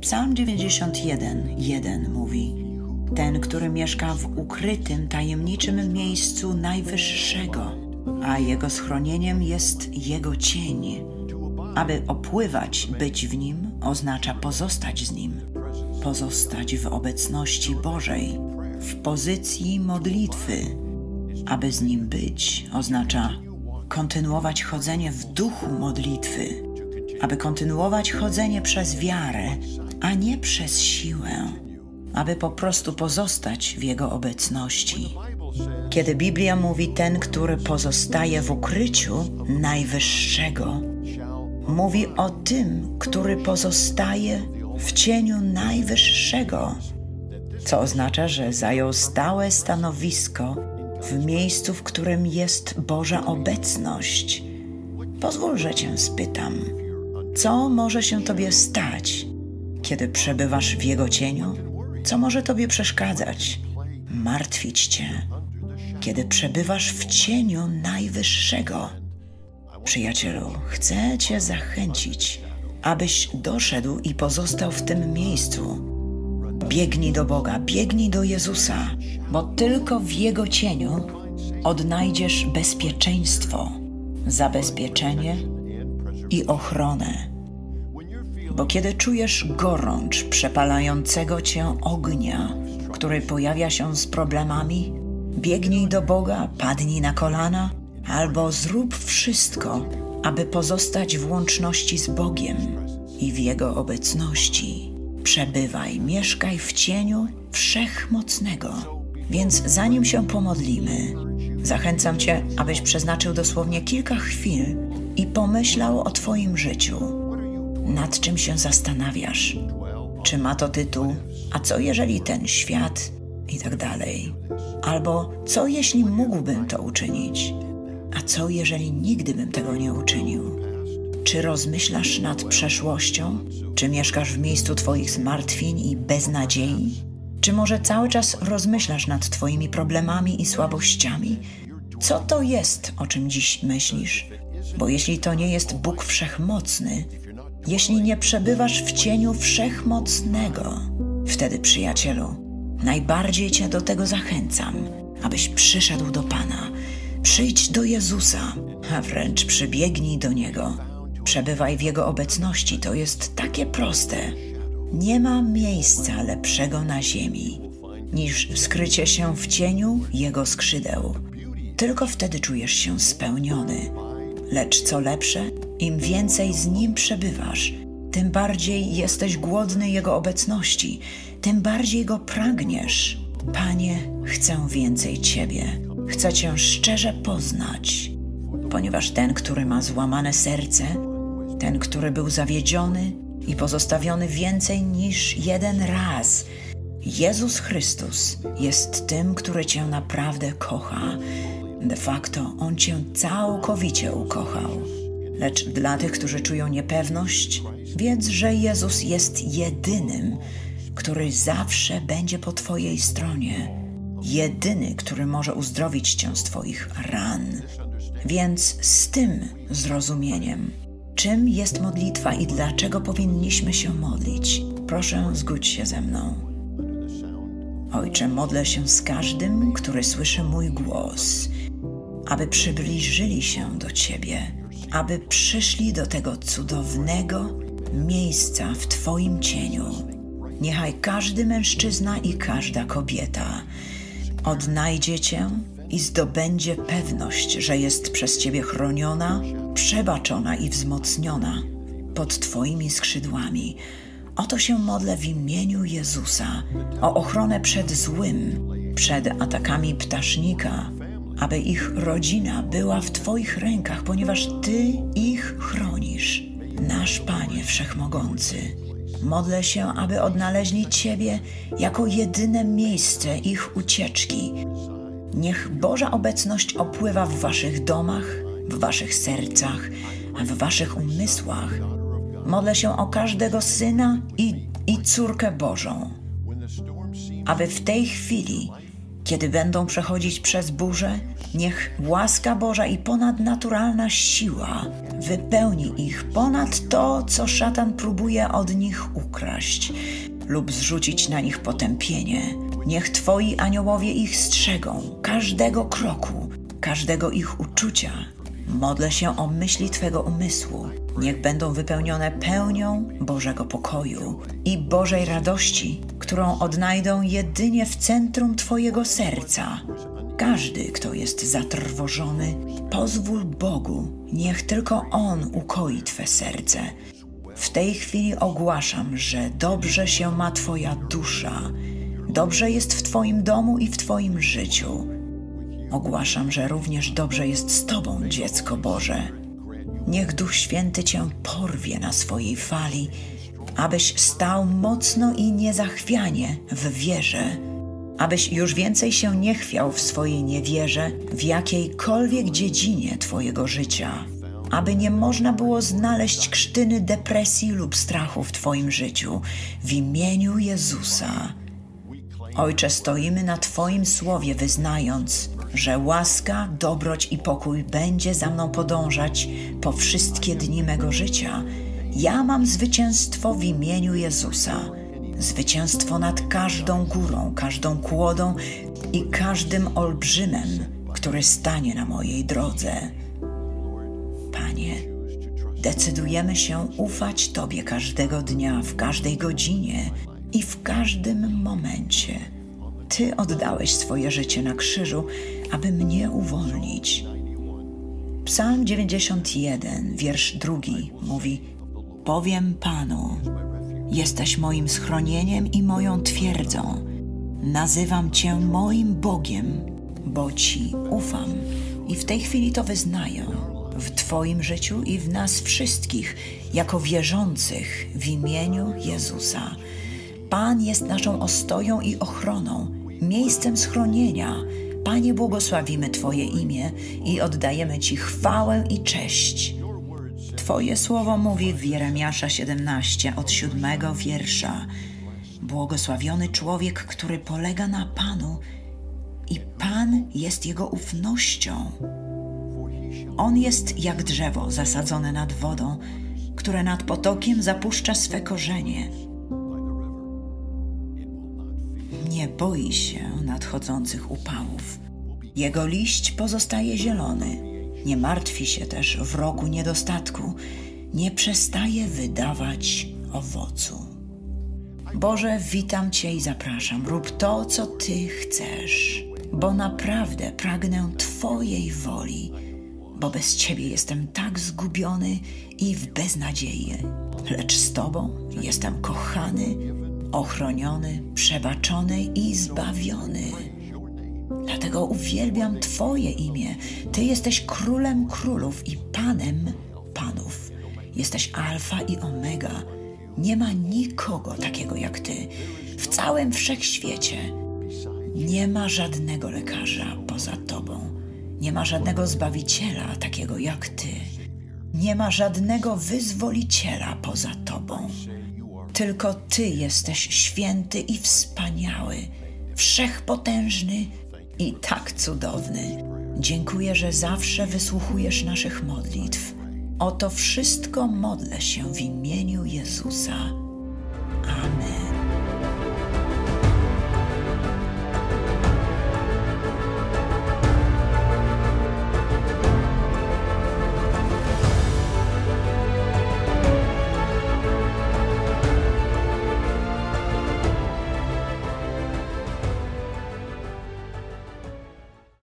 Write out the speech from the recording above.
Psalm 91, 1 mówi: Ten, który mieszka w ukrytym, tajemniczym miejscu Najwyższego, a jego schronieniem jest jego cień. Aby opływać, być w nim, oznacza pozostać z nim, pozostać w obecności Bożej, w pozycji modlitwy. Aby z nim być, oznacza kontynuować chodzenie w duchu modlitwy, aby kontynuować chodzenie przez wiarę, a nie przez siłę, aby po prostu pozostać w Jego obecności. Kiedy Biblia mówi ten, który pozostaje w ukryciu Najwyższego, mówi o tym, który pozostaje w cieniu Najwyższego, co oznacza, że zajął stałe stanowisko w miejscu, w którym jest Boża obecność. Pozwól, że Cię spytam, co może się Tobie stać, kiedy przebywasz w Jego cieniu? Co może Tobie przeszkadzać, martwić Cię, kiedy przebywasz w cieniu Najwyższego? Przyjacielu, chcę Cię zachęcić, abyś doszedł i pozostał w tym miejscu. Biegnij do Boga, biegnij do Jezusa, bo tylko w Jego cieniu odnajdziesz bezpieczeństwo, zabezpieczenie i ochronę. Bo kiedy czujesz gorącz przepalającego cię ognia, który pojawia się z problemami, biegnij do Boga, padnij na kolana albo zrób wszystko, aby pozostać w łączności z Bogiem i w Jego obecności. Przebywaj, mieszkaj w cieniu Wszechmocnego. Więc zanim się pomodlimy, zachęcam Cię, abyś przeznaczył dosłownie kilka chwil i pomyślał o Twoim życiu. Nad czym się zastanawiasz? Czy ma to tytuł? A co jeżeli ten świat? I tak dalej. Albo co jeśli mógłbym to uczynić? A co jeżeli nigdy bym tego nie uczynił? Czy rozmyślasz nad przeszłością? Czy mieszkasz w miejscu Twoich zmartwień i beznadziei? Czy może cały czas rozmyślasz nad Twoimi problemami i słabościami? Co to jest, o czym dziś myślisz? Bo jeśli to nie jest Bóg Wszechmocny, jeśli nie przebywasz w cieniu Wszechmocnego, wtedy, przyjacielu, najbardziej Cię do tego zachęcam, abyś przyszedł do Pana. Przyjdź do Jezusa, a wręcz przybiegnij do Niego. Przebywaj w Jego obecności, to jest takie proste. Nie ma miejsca lepszego na ziemi niż skrycie się w cieniu Jego skrzydeł. Tylko wtedy czujesz się spełniony. Lecz co lepsze, im więcej z Nim przebywasz, tym bardziej jesteś głodny Jego obecności, tym bardziej Go pragniesz. Panie, chcę więcej Ciebie. Chcę Cię szczerze poznać, ponieważ ten, który ma złamane serce, ten, który był zawiedziony i pozostawiony więcej niż jeden raz, Jezus Chrystus jest tym, który Cię naprawdę kocha. De facto On Cię całkowicie ukochał. Lecz dla tych, którzy czują niepewność, wiedz, że Jezus jest jedynym, który zawsze będzie po Twojej stronie. Jedyny, który może uzdrowić Cię z Twoich ran. Więc z tym zrozumieniem, czym jest modlitwa i dlaczego powinniśmy się modlić, proszę zgódź się ze mną. Ojcze, modlę się z każdym, który słyszy mój głos, aby przybliżyli się do Ciebie, aby przyszli do tego cudownego miejsca w Twoim cieniu. Niechaj każdy mężczyzna i każda kobieta odnajdzie Cię i zdobędzie pewność, że jest przez Ciebie chroniona, przebaczona i wzmocniona pod Twoimi skrzydłami. Oto się modlę w imieniu Jezusa o ochronę przed złym, przed atakami ptasznika, aby ich rodzina była w Twoich rękach, ponieważ Ty ich chronisz. Nasz Panie Wszechmogący, modlę się, aby odnaleźli Ciebie jako jedyne miejsce ich ucieczki. Niech Boża obecność opływa w Waszych domach, w Waszych sercach, w Waszych umysłach. Modlę się o każdego syna i, i córkę Bożą, aby w tej chwili, kiedy będą przechodzić przez burzę, Niech łaska Boża i ponadnaturalna siła wypełni ich ponad to, co szatan próbuje od nich ukraść lub zrzucić na nich potępienie. Niech Twoi aniołowie ich strzegą, każdego kroku, każdego ich uczucia. Modlę się o myśli Twego umysłu. Niech będą wypełnione pełnią Bożego pokoju i Bożej radości, którą odnajdą jedynie w centrum Twojego serca. Każdy, kto jest zatrwożony, pozwól Bogu, niech tylko On ukoi Twe serce. W tej chwili ogłaszam, że dobrze się ma Twoja dusza, dobrze jest w Twoim domu i w Twoim życiu. Ogłaszam, że również dobrze jest z Tobą, dziecko Boże. Niech Duch Święty Cię porwie na swojej fali, abyś stał mocno i niezachwianie w wierze, abyś już więcej się nie chwiał w swojej niewierze w jakiejkolwiek dziedzinie Twojego życia, aby nie można było znaleźć krztyny depresji lub strachu w Twoim życiu w imieniu Jezusa. Ojcze, stoimy na Twoim słowie, wyznając, że łaska, dobroć i pokój będzie za mną podążać po wszystkie dni mego życia. Ja mam zwycięstwo w imieniu Jezusa. Zwycięstwo nad każdą górą, każdą kłodą i każdym olbrzymem, który stanie na mojej drodze. Panie, decydujemy się ufać Tobie każdego dnia, w każdej godzinie i w każdym momencie. Ty oddałeś swoje życie na krzyżu, aby mnie uwolnić. Psalm 91, wiersz drugi mówi: Powiem Panu, jesteś moim schronieniem i moją twierdzą. Nazywam Cię moim Bogiem, bo Ci ufam. I w tej chwili to wyznaję w Twoim życiu i w nas wszystkich, jako wierzących w imieniu Jezusa. Pan jest naszą ostoją i ochroną, miejscem schronienia. Panie, błogosławimy Twoje imię i oddajemy Ci chwałę i cześć. Twoje słowo mówi w Jeremiasza 17 od siódmego wiersza. Błogosławiony człowiek, który polega na Panu i Pan jest jego ufnością. On jest jak drzewo zasadzone nad wodą, które nad potokiem zapuszcza swe korzenie. Boi się nadchodzących upałów. Jego liść pozostaje zielony. Nie martwi się też w roku niedostatku. Nie przestaje wydawać owocu. Boże, witam Cię i zapraszam. Rób to, co Ty chcesz, bo naprawdę pragnę Twojej woli bo bez Ciebie jestem tak zgubiony i w beznadziei. Lecz z Tobą jestem kochany, ochroniony, przebaczony i zbawiony. Dlatego uwielbiam Twoje imię. Ty jesteś królem królów i panem panów. Jesteś alfa i omega. Nie ma nikogo takiego jak Ty w całym wszechświecie. Nie ma żadnego lekarza poza Tobą. Nie ma żadnego zbawiciela takiego jak Ty. Nie ma żadnego wyzwoliciela poza Tobą. Tylko Ty jesteś święty i wspaniały, wszechpotężny i tak cudowny. Dziękuję, że zawsze wysłuchujesz naszych modlitw. O to wszystko modlę się w imieniu Jezusa. Amen.